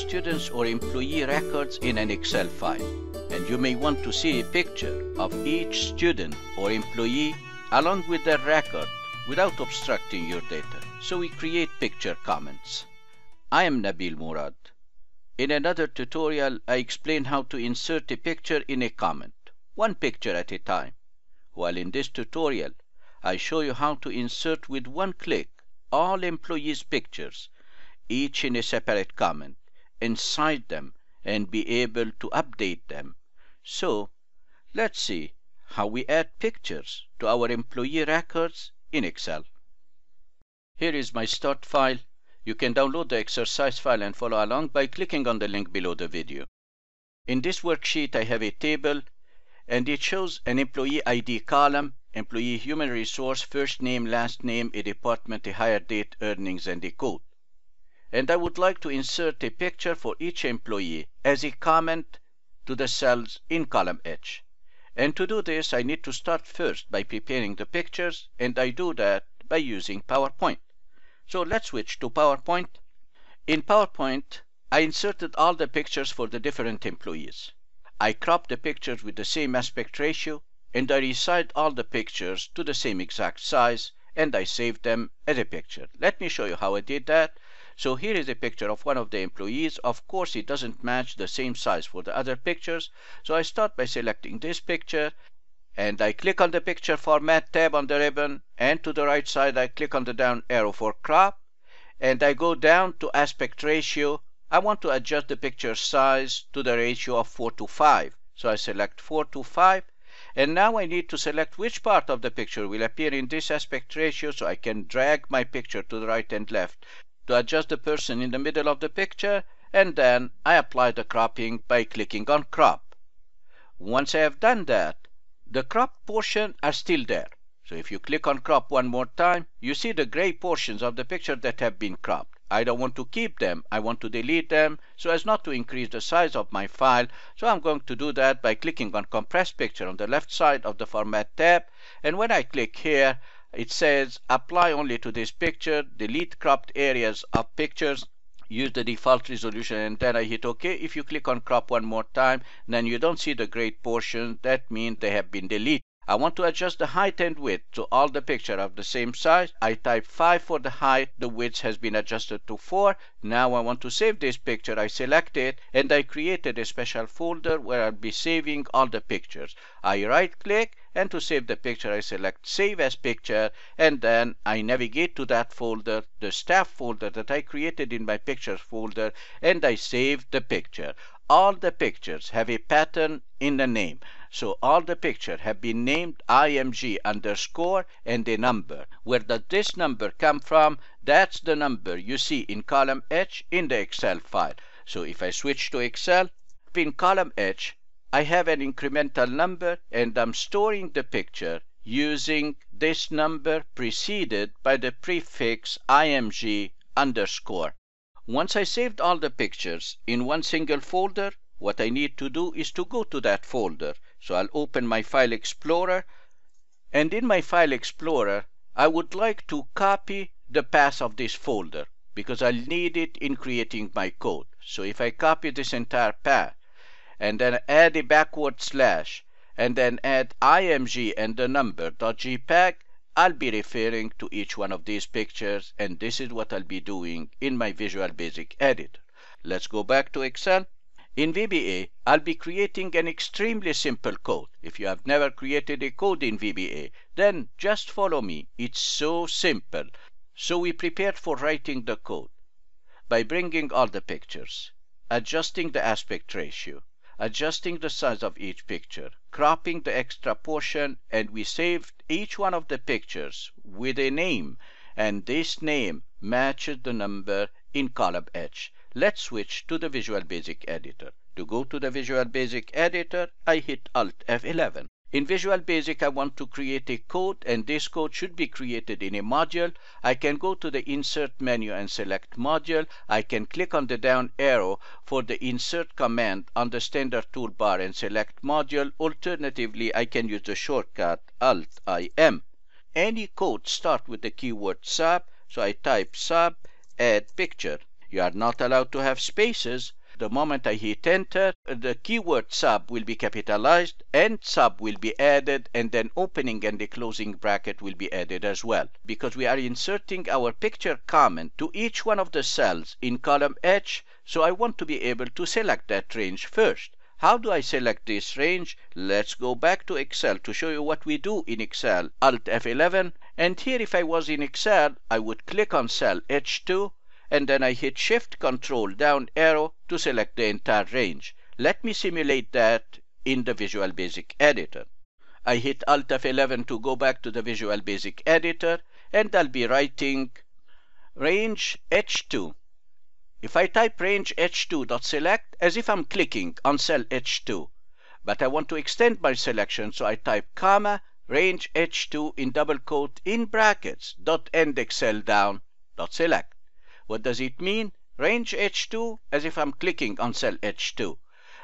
students or employee records in an Excel file, and you may want to see a picture of each student or employee along with their record without obstructing your data. So we create picture comments. I am Nabil Mourad. In another tutorial, I explain how to insert a picture in a comment, one picture at a time. While in this tutorial, I show you how to insert with one click all employees' pictures, each in a separate comment, inside them, and be able to update them. So, let's see how we add pictures to our employee records in Excel. Here is my start file. You can download the exercise file and follow along by clicking on the link below the video. In this worksheet, I have a table, and it shows an employee ID column, employee human resource, first name, last name, a department, a hire date, earnings, and a code. And I would like to insert a picture for each employee as a comment to the cells in column H. And to do this, I need to start first by preparing the pictures, and I do that by using PowerPoint. So let's switch to PowerPoint. In PowerPoint, I inserted all the pictures for the different employees. I cropped the pictures with the same aspect ratio, and I resized all the pictures to the same exact size, and I saved them as a picture. Let me show you how I did that. So here is a picture of one of the employees. Of course, it doesn't match the same size for the other pictures. So I start by selecting this picture and I click on the picture format tab on the ribbon and to the right side I click on the down arrow for crop and I go down to aspect ratio. I want to adjust the picture size to the ratio of 4 to 5. So I select 4 to 5 and now I need to select which part of the picture will appear in this aspect ratio so I can drag my picture to the right and left to adjust the person in the middle of the picture and then I apply the cropping by clicking on crop. Once I have done that, the crop portion are still there. So if you click on crop one more time, you see the gray portions of the picture that have been cropped. I don't want to keep them. I want to delete them so as not to increase the size of my file. So I'm going to do that by clicking on compressed picture on the left side of the format tab. And when I click here, it says apply only to this picture, delete cropped areas of pictures use the default resolution and then I hit OK. If you click on crop one more time, then you don't see the gray portion. That means they have been deleted. I want to adjust the height and width to all the picture of the same size. I type 5 for the height, the width has been adjusted to 4. Now I want to save this picture. I select it and I created a special folder where I'll be saving all the pictures. I right click and to save the picture I select save as picture and then I navigate to that folder, the staff folder that I created in my pictures folder and I save the picture. All the pictures have a pattern in the name. So all the pictures have been named img underscore and a number. Where does this number come from? That's the number you see in column H in the Excel file. So if I switch to Excel, in column H, I have an incremental number and I'm storing the picture using this number preceded by the prefix img underscore. Once I saved all the pictures in one single folder, what I need to do is to go to that folder. So I'll open my File Explorer, and in my File Explorer, I would like to copy the path of this folder because I'll need it in creating my code. So if I copy this entire path and then add a backward slash and then add img and the number .jpeg, I'll be referring to each one of these pictures and this is what I'll be doing in my Visual Basic editor. Let's go back to Excel. In VBA, I'll be creating an extremely simple code. If you have never created a code in VBA, then just follow me. It's so simple. So we prepared for writing the code by bringing all the pictures, adjusting the aspect ratio, adjusting the size of each picture, cropping the extra portion, and we saved each one of the pictures with a name, and this name matches the number in column H. Let's switch to the Visual Basic Editor. To go to the Visual Basic Editor, I hit Alt F11. In Visual Basic, I want to create a code, and this code should be created in a module. I can go to the Insert menu and select Module. I can click on the down arrow for the Insert command on the standard toolbar and select Module. Alternatively, I can use the shortcut Alt-IM. Any code start with the keyword sub, so I type sub, add picture. You are not allowed to have spaces. The moment I hit enter, the keyword sub will be capitalized and sub will be added and then opening and the closing bracket will be added as well because we are inserting our picture comment to each one of the cells in column H so I want to be able to select that range first. How do I select this range? Let's go back to Excel to show you what we do in Excel. Alt F11 and here if I was in Excel I would click on cell H2 and then I hit Shift Control down arrow to select the entire range. Let me simulate that in the Visual Basic Editor. I hit Alt F11 to go back to the Visual Basic Editor and I'll be writing range H2 if I type range h2.select as if I'm clicking on cell h2, but I want to extend my selection, so I type comma range h2 in double quote in brackets dot end xlDown dot select. What does it mean? Range h2 as if I'm clicking on cell h2,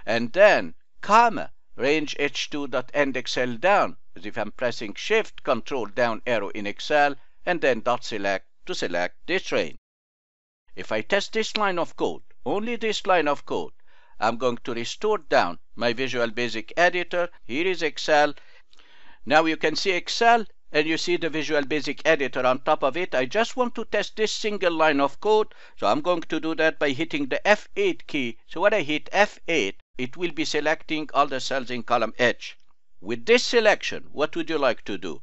and then comma range h2 dot end xlDown as if I'm pressing shift control down arrow in Excel and then dot select to select this range. If I test this line of code, only this line of code, I'm going to restore down my Visual Basic Editor. Here is Excel. Now you can see Excel and you see the Visual Basic Editor on top of it. I just want to test this single line of code. So I'm going to do that by hitting the F8 key. So when I hit F8, it will be selecting all the cells in column H. With this selection, what would you like to do?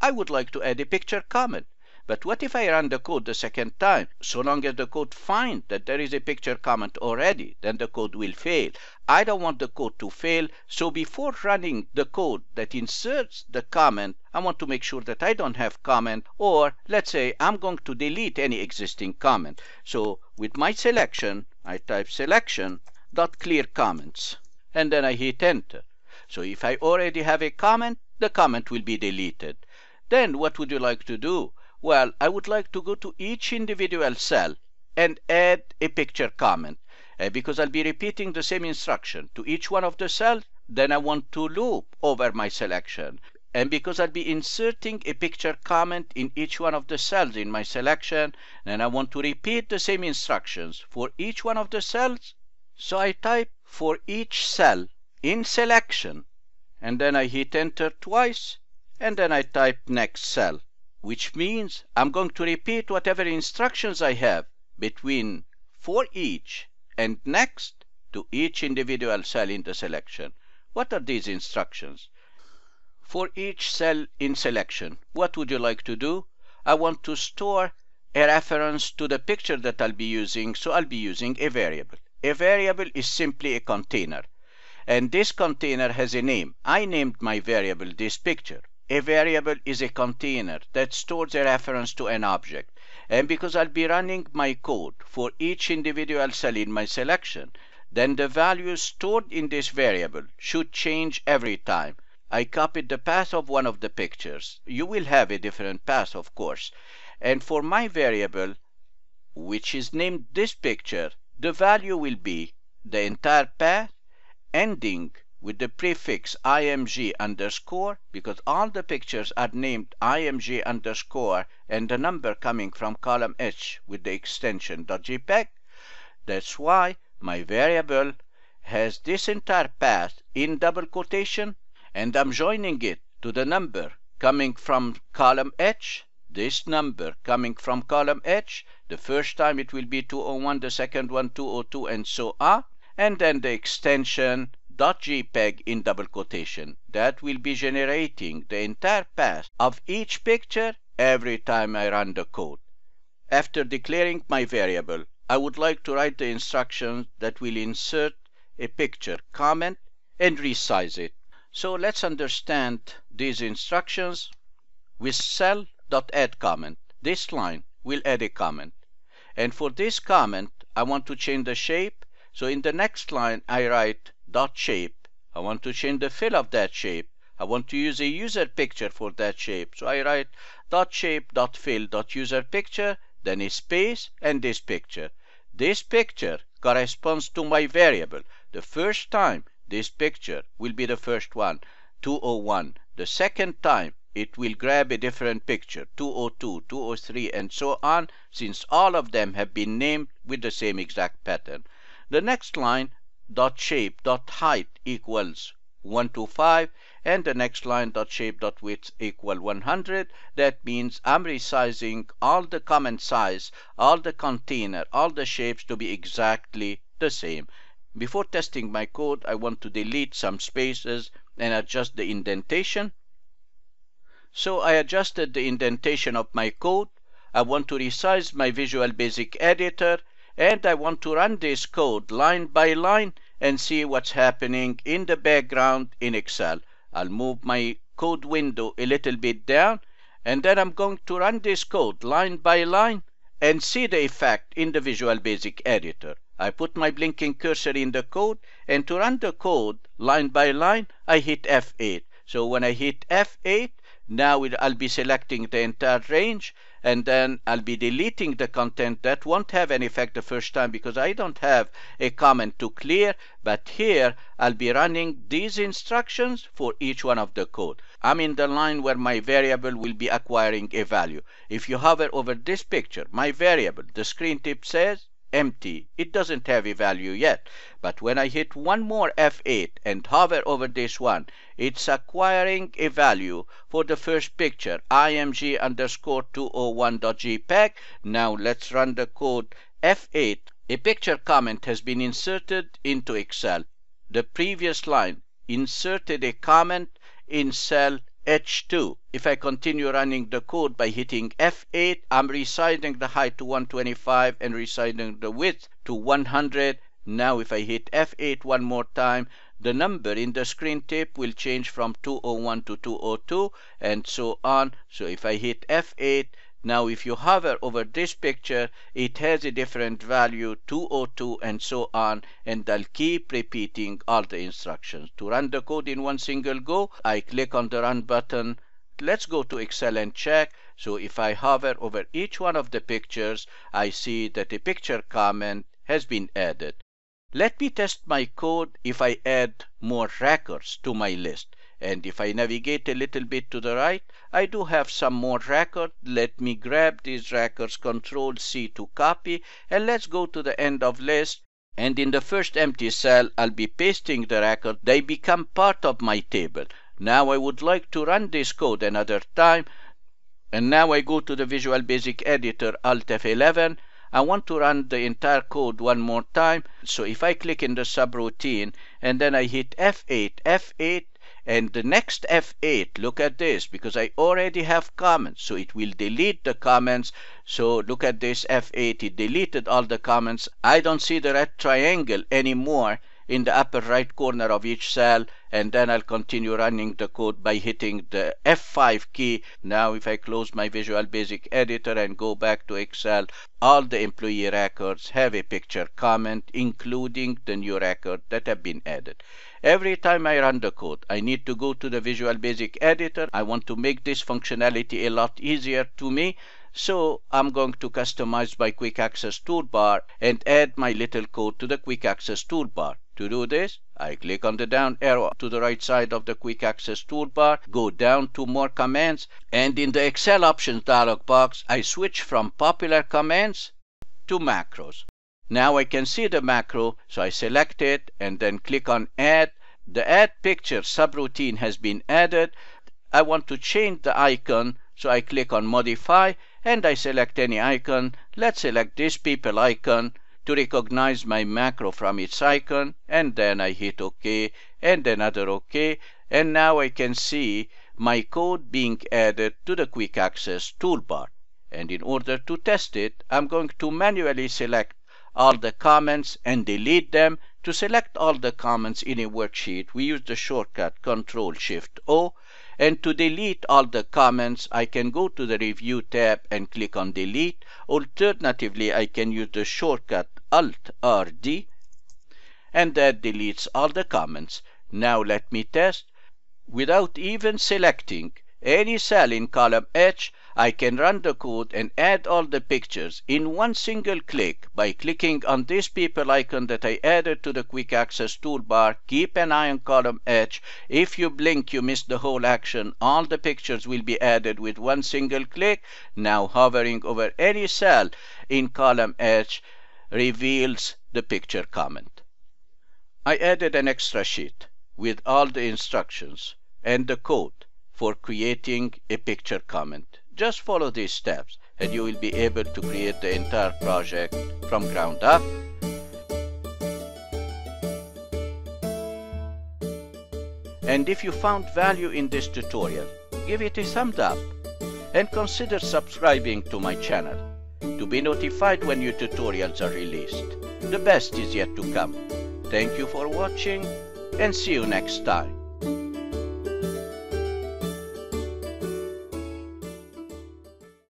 I would like to add a picture comment. But what if I run the code the second time? So long as the code finds that there is a picture comment already, then the code will fail. I don't want the code to fail, so before running the code that inserts the comment, I want to make sure that I don't have comment, or let's say I'm going to delete any existing comment. So with my selection, I type selection dot clear comments, and then I hit enter. So if I already have a comment, the comment will be deleted. Then what would you like to do? Well, I would like to go to each individual cell and add a picture comment uh, because I'll be repeating the same instruction to each one of the cells. Then I want to loop over my selection. And because I'll be inserting a picture comment in each one of the cells in my selection, then I want to repeat the same instructions for each one of the cells. So I type for each cell in selection, and then I hit enter twice, and then I type next cell which means I'm going to repeat whatever instructions I have between for each and next to each individual cell in the selection. What are these instructions? For each cell in selection, what would you like to do? I want to store a reference to the picture that I'll be using, so I'll be using a variable. A variable is simply a container, and this container has a name. I named my variable this picture. A variable is a container that stores a reference to an object. And because I'll be running my code for each individual cell in my selection, then the values stored in this variable should change every time. I copied the path of one of the pictures. You will have a different path, of course. And for my variable, which is named this picture, the value will be the entire path ending with the prefix img underscore because all the pictures are named img underscore and the number coming from column H with the extension .jpeg. That's why my variable has this entire path in double quotation and I'm joining it to the number coming from column H this number coming from column H the first time it will be 201 the second one 202 and so on and then the extension .jpeg in double quotation. That will be generating the entire path of each picture every time I run the code. After declaring my variable, I would like to write the instructions that will insert a picture comment and resize it. So let's understand these instructions with cell.add comment. This line will add a comment. And for this comment, I want to change the shape. So in the next line, I write dot shape. I want to change the fill of that shape. I want to use a user picture for that shape. So I write dot shape dot fill dot user picture, then a space and this picture. This picture corresponds to my variable. The first time this picture will be the first one, 201. The second time it will grab a different picture, 202, 203, and so on, since all of them have been named with the same exact pattern. The next line, dot shape dot height equals 125 and the next line dot shape dot width equal 100 that means I'm resizing all the comment size all the container all the shapes to be exactly the same. Before testing my code I want to delete some spaces and adjust the indentation. So I adjusted the indentation of my code. I want to resize my Visual Basic editor and I want to run this code line by line and see what's happening in the background in Excel. I'll move my code window a little bit down and then I'm going to run this code line by line and see the effect in the Visual Basic Editor. I put my blinking cursor in the code and to run the code line by line I hit F8. So when I hit F8 now I'll be selecting the entire range and then I'll be deleting the content that won't have any effect the first time because I don't have a comment to clear but here I'll be running these instructions for each one of the code. I'm in the line where my variable will be acquiring a value. If you hover over this picture, my variable, the screen tip says empty. It doesn't have a value yet. But when I hit one more F8 and hover over this one, it's acquiring a value for the first picture, img underscore 201.jpg. Now let's run the code F8. A picture comment has been inserted into Excel. The previous line inserted a comment in cell H2. If I continue running the code by hitting F8, I'm resizing the height to 125 and resizing the width to 100. Now if I hit F8 one more time, the number in the screen tip will change from 201 to 202 and so on. So if I hit F8, now if you hover over this picture, it has a different value, 202 and so on, and I'll keep repeating all the instructions. To run the code in one single go, I click on the run button. Let's go to Excel and check. So if I hover over each one of the pictures, I see that a picture comment has been added. Let me test my code if I add more records to my list. And if I navigate a little bit to the right, I do have some more records. Let me grab these records, Control C to copy, and let's go to the end of list. And in the first empty cell, I'll be pasting the record. They become part of my table. Now I would like to run this code another time. And now I go to the Visual Basic Editor, Alt F11. I want to run the entire code one more time. So if I click in the subroutine and then I hit F8, F8 and the next F8, look at this, because I already have comments, so it will delete the comments. So look at this F8, it deleted all the comments. I don't see the red triangle anymore in the upper right corner of each cell and then I'll continue running the code by hitting the F5 key. Now if I close my Visual Basic Editor and go back to Excel, all the employee records have a picture comment including the new record that have been added. Every time I run the code, I need to go to the Visual Basic Editor. I want to make this functionality a lot easier to me. So I'm going to customize my Quick Access toolbar and add my little code to the Quick Access toolbar. To do this, I click on the down arrow to the right side of the Quick Access toolbar, go down to More Commands, and in the Excel Options dialog box, I switch from Popular Commands to Macros. Now I can see the macro, so I select it and then click on Add. The Add Picture subroutine has been added. I want to change the icon, so I click on Modify and I select any icon. Let's select this people icon to recognize my macro from its icon and then I hit OK and another OK and now I can see my code being added to the Quick Access toolbar. And in order to test it, I'm going to manually select all the comments and delete them. To select all the comments in a worksheet, we use the shortcut Control Shift O. And to delete all the comments, I can go to the Review tab and click on Delete. Alternatively, I can use the shortcut Alt RD, and that deletes all the comments. Now let me test. Without even selecting any cell in column H, I can run the code and add all the pictures in one single click by clicking on this people icon that I added to the quick access toolbar. Keep an eye on column H. If you blink, you miss the whole action. All the pictures will be added with one single click. Now hovering over any cell in column H, reveals the picture comment. I added an extra sheet with all the instructions and the code for creating a picture comment. Just follow these steps and you will be able to create the entire project from ground up And if you found value in this tutorial, give it a thumbs up and consider subscribing to my channel to be notified when new tutorials are released. The best is yet to come. Thank you for watching and see you next time.